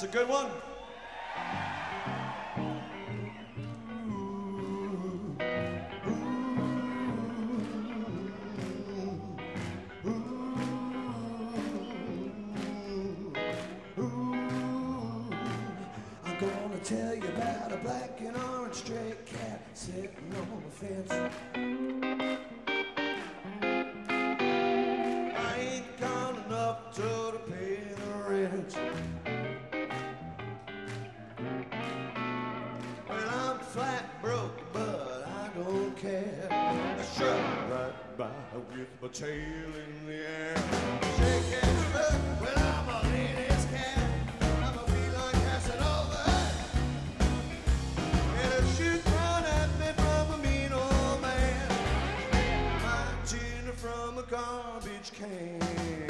That's a good one. Tell you about a black and orange stray cat sitting on the fence. I ain't got enough to, to pay the rent. Well, I'm flat broke, but I don't care. I shut right by with my tail in the air. the garbage can.